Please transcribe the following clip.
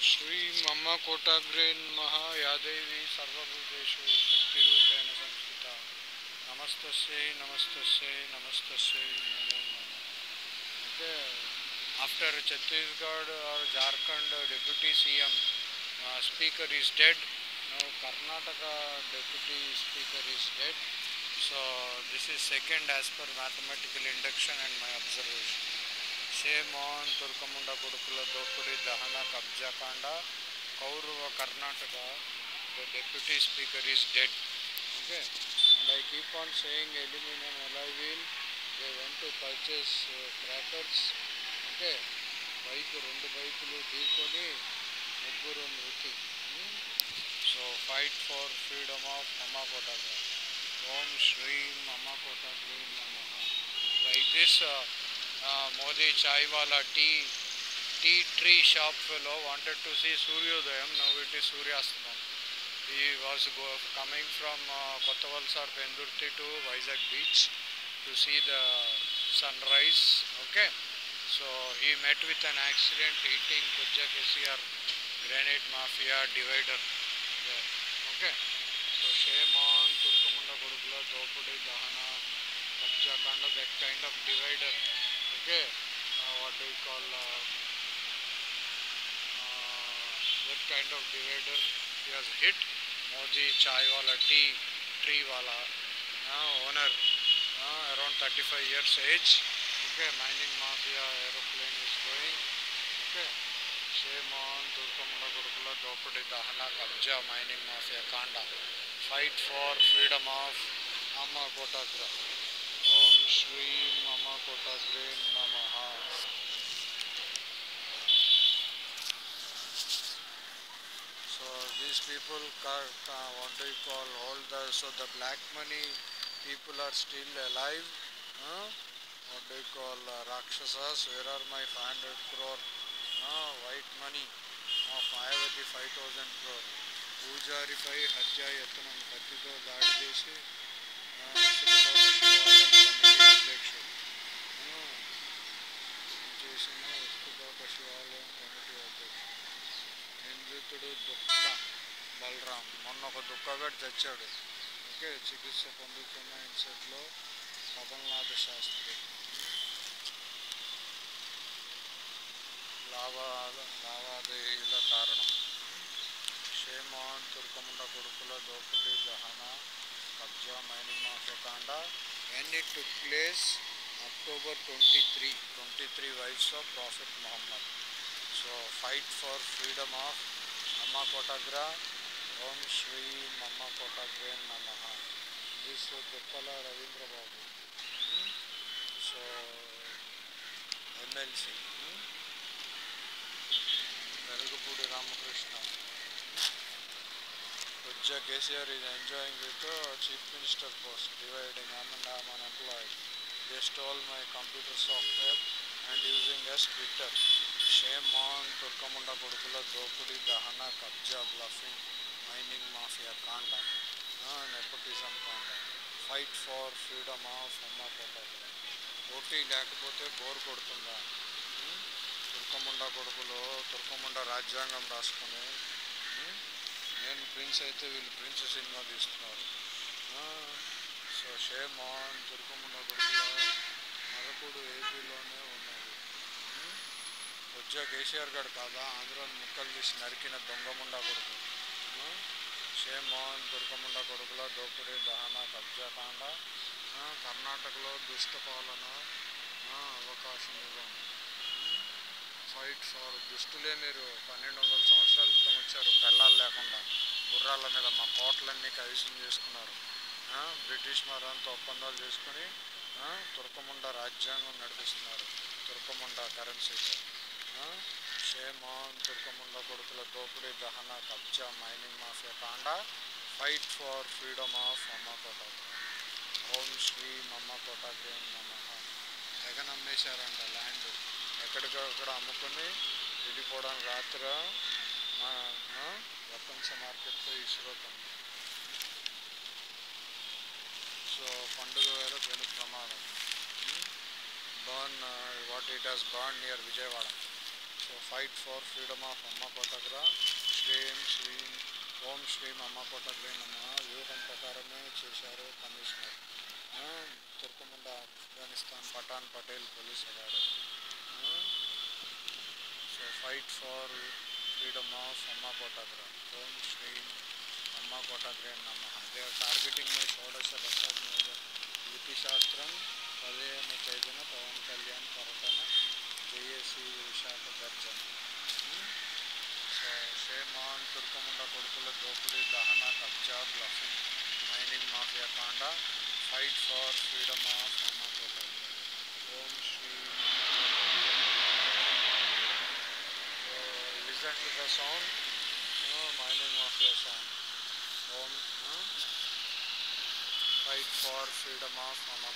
శ్రీం అమ్మ కోటాగ్రే నమః యాదేవి సర్వభూతేషు శక్తిరూపేణ సంస్థిత నమస్తస్యై నమస్తస్యై నమస్తస్యై నమో నమః అంటే after Chhattisgarh or Jharkhand deputy CM speaker is dead now Karnataka deputy speaker is dead so this is second as per mathematical induction and my observation shame on తుర్కముండ కొడుకుల దోపిడీ దహన కబ్జాకాండ కౌరవ Karnataka the deputy speaker is dead okay and I keep on saying aluminium alloy wheel they went to purchase crackers okay bike రెండు బైకులు ఢీకొని ముగ్గురు మృతి so fight for freedom of అమ్మాకోట ఓం శ్రీం అమ్మాకోటగ్రీ నమ like this the chaiwala tea tea tree shop fellow wanted to see Suryodayam. Now it is Suryastamam. He was go, coming from uh, Kottavalsar Pendurthi to Vizag Beach to see the sunrise. Okay. So he met with an accident hitting Kujja KCR Granite Mafia divider there. Okay. So shame on Turkumunda Gurukula, Dopudi, Dahana, Kujja kind of that kind of divider. Okay. What do you call uh, uh, that kind of divider he has hit Moji chai wala tea tree wala uh, owner uh, around 35 years age okay mining mafia aeroplane is going okay shame on Turkamunda Gurukula Dopudi Dahana Kabja mining mafia Kanda fight for freedom of Amma Kotagra Om Shri Amma Kotagre Namaha So these people, ca- ca- what do you call, all the, so the black money people are still alive. Huh? What do you call, uh, Rakshasas, where are my 500 crore uh, white money of Mayavati 5000 crore? పూజారిపై హత్య యత్నం కత్తితో దాడి చేసి ఆ, ఇసుకతోట శివాలయం committee అధ్యక్షుడు ఆ, చేసిన ఇసుకతోట శివాలయం కమిటీ అధ్యక్షుడు నిందితుడు దుఃఖ బలరాం. మొన్న ఒక దుఃఖగాడు చచ్చాడు. ఓకే చికిత్స పొందుతున్న ఇన్సెట్లో కమల్నాథ్ శాస్త్రి. లావా లావాదేవీల కారణం. క్షేమోహన్ తుర్కముండ కొడుకుల దోపిడీ దహన కబ్జా మైనింగ్ మాఫియా కాండ. And it took place October twenty three twenty three wives of prophet Mohammed so fight for freedom of అమ్మ కోటాగ్రా ఓం శ్రీ మన్మ కోటాగ్రే నమ. This Tippala Ravindrababu. So MLC. Perugupudi Ramakrishna. కొద్దిగా KCR is enjoying with chief minister post dividing aim and I employ just all my computer software and using S Twitter shame on తుర్కముండ కొడుకుల దోపిడి దహన కబ్జా bluffing mining mafia kanda. Nepotism nepotism fight for freedom of of Amma పోటీ లేకపోతే bore కొడుతుందా? Hmm? తుర్కముండ కొడుకులు తుర్కముండ రాజ్యాంగం రాసుకుని hmm? నేను ప్రిన్స్ అయితే వీళ్ళు ప్రిన్స్ సినిమా తీస్తున్నారు. సో షేమ్ ఆన్ తుర్కముండ కొడుకులో. మరకుడు ఏపీలోనే ఉన్నాడు. Hmm? వచ్చా కేసీఆర్ గారు కాదా? ఆంధ్రాని ముక్కలు తీసి నరికిన దొంగముండ కొడుకు. షేమ్ దుర్గముండ కొడుకుల కొడుకులో దోపిడీ దహన కబ్జా కాండ కర్ణాటకలో దుష్ట పాలన అవకాశం ఇవ్వం. ఫైట్ ఫార్ దుష్టులే మీరు. పన్నెండు వందల సంవత్సరాల క్రితం వచ్చారు. పెళ్ళాలు లేకుండా. గుర్రాల మీద మా కోటలన్నీ కైవసం చేసుకున్నారు. బ్రిటిష్ మరంతో ఒప్పందాలు చేసుకుని తుర్కముండ రాజ్యాంగం నడిపిస్తున్నారు. తుర్కముండ కరెన్సీతో షేమాన్ తుర్కముండ కొడుకుల దోపిడీ దహన కబ్జా మైనింగ్ మాఫియా కాండ ఫైట్ ఫార్ ఫ్రీడమ్ ఆఫ్ అమ్మ కోట. ఓం శ్రీ అమ్మ గ్రీన్ నమ. తెగ నమ్మేశారంట ల్యాండ్ ఎక్కడికక్కడ అమ్ముకుని వెళ్ళిపోవడానికి రాత్ర మా ప్రపంచ మార్కెట్తో ఇస్రో సో పండుగ వేళ పెను ప్రమాదం. Burn what it has burn near Vijayawada. So fight for freedom of అమ్మ కోటగ్రా శ్రీం శ్రీం ఓం శ్రీం అమ్మ కోటగ్రే నమ్మ వ్యూహం ప్రకారమే చేశారు కమిషనర్ ఆ, తుర్కముండ Afghanistan Pathan Patel police award so fight for freedom of అమ్మ కోటగ్రా ఓం శ్రీం అమ్మ కోటగ్రే నమ్మ దే ఆర్ టార్గెటింగ్ మై షోడశ రసాత్మక లిపి శాస్త్రం పదిహేను తేదీన పవన్ కళ్యాణ్ పర్యటన జేఏసీ విశాఖ గర్జన సో షేమాన్ తుర్కముండ కొడుకుల దోపిడీ దహన కబ్జా బ్లఫింగ్ మైనింగ్ మాఫియా కాండ ఫైట్ ఫార్ ఫ్రీడమ్ ఆఫ్ అమ్మ ఓం శ్రీ listen to the sound mining mining mafia sound om uh, fight for freedom of Mama